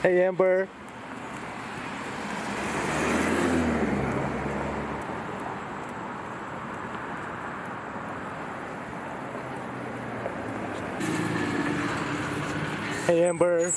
Hey, Amber. Hey, Amber.